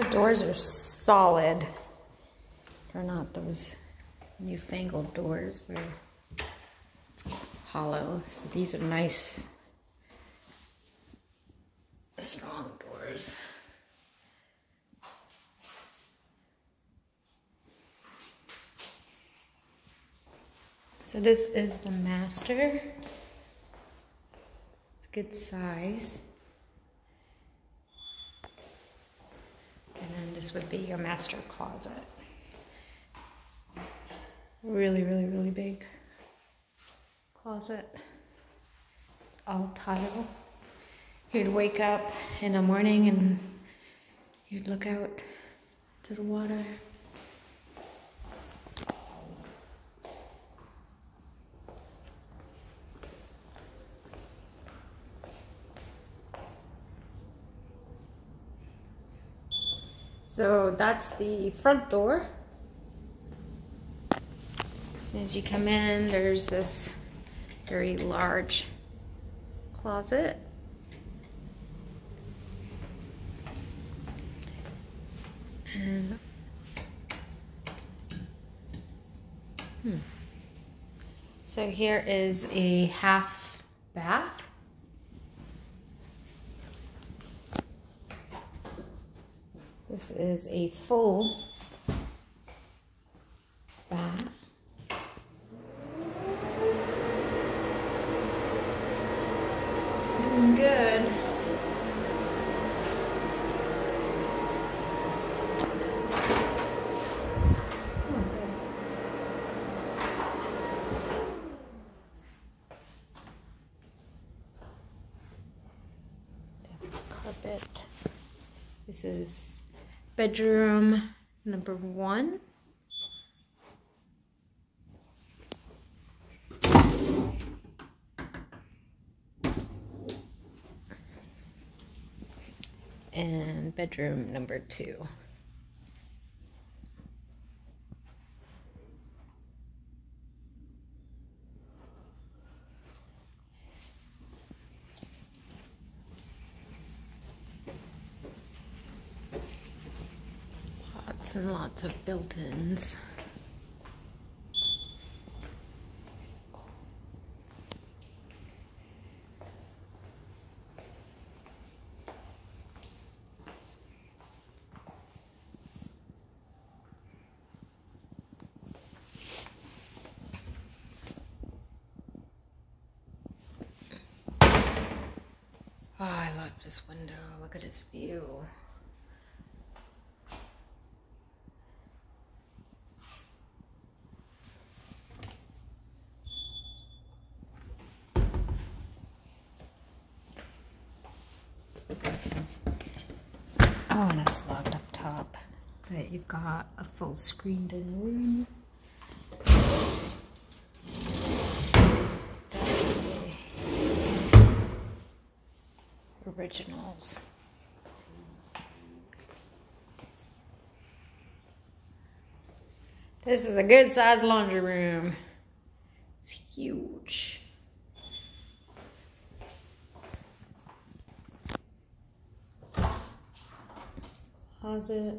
The doors are solid. They're not those newfangled doors where it's hollow. So these are nice, strong doors. So this is the master. It's a good size. And then this would be your master closet. Really, really, really big closet. It's all tile. You'd wake up in the morning and you'd look out to the water. So that's the front door. As soon as you come in, there's this very large closet. And hmm. So here is a half bath. This is a full bath. Looking good. Carpet. This is bedroom number one. And bedroom number two. Lots and lots of built-ins. Oh, I love this window. Look at this view. Oh, and it's locked up top. But you've got a full screened in room. Originals. This is a good sized laundry room. It's huge. Closet.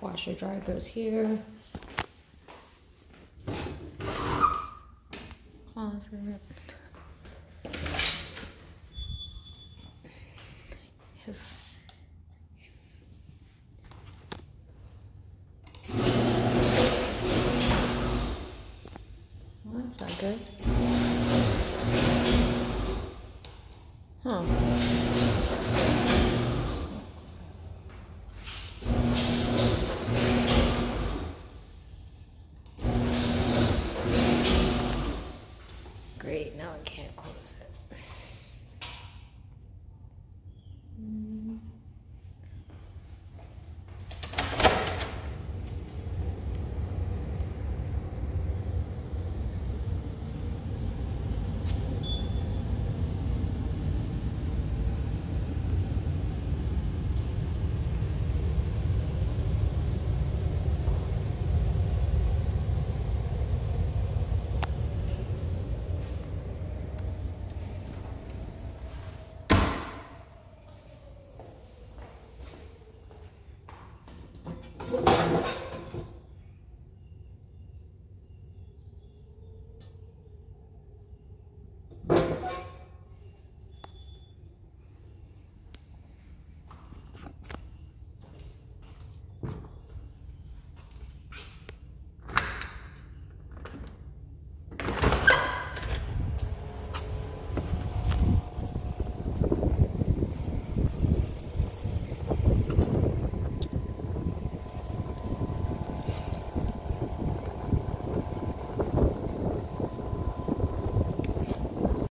Washer dryer goes here. Closet. His Well, that's not good. 嗯。